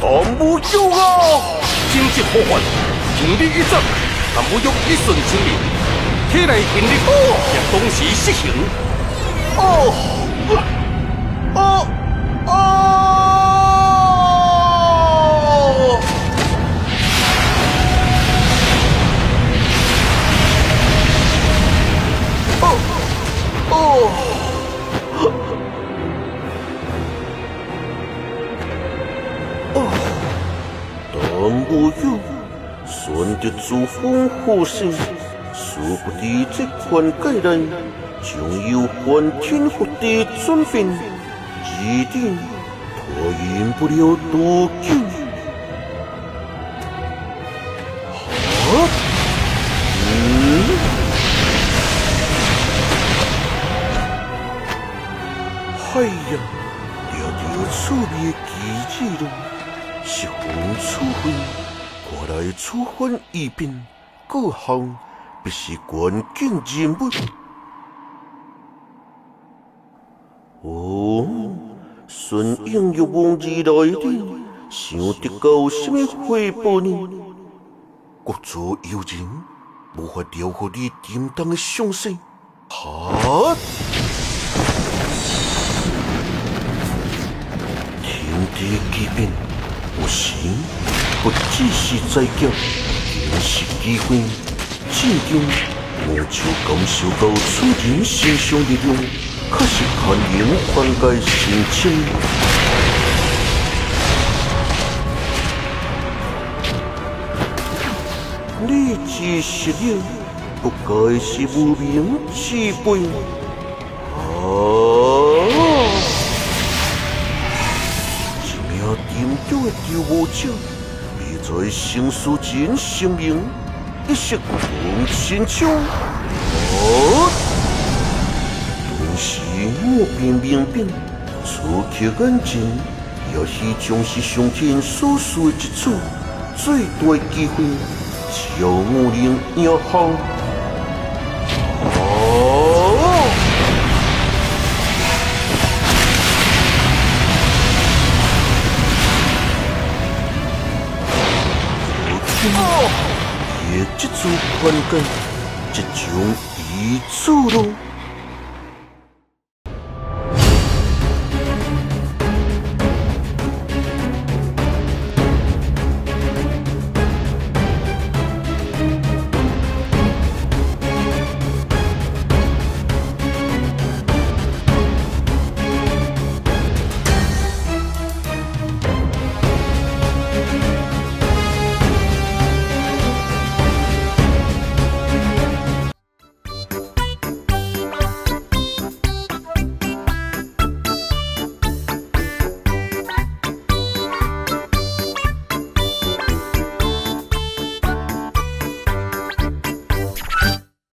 唐无用啊！经济破坏，情理一战，唐无用一瞬之名，体内引力也同时失衡。哦，哦，无用，顺着珠峰呼吸，殊不知这款界内，将有翻天覆地转变，一定拖延不了多久。啊！嗯？哎呀，聊到出面奇迹了。是风处分，过来处分一兵，各项必是关键人物。哦，顺应欲望而来的，想得到什么回报呢？国族友人无法调和你担当的伤势，哈！天地奇变。不行，不只是在叫，更是机会。正中，我就感受到此人身上力量，确实可能缓解心情。你只是了，不该是无名之辈。啊叫救无者，未在生死前声明，一息同心枪。啊！同时莫便明白，初刻眼前，也许将是上天所赐一次最大机会，只要我能也好。也这种关根，这种遗嘱喽。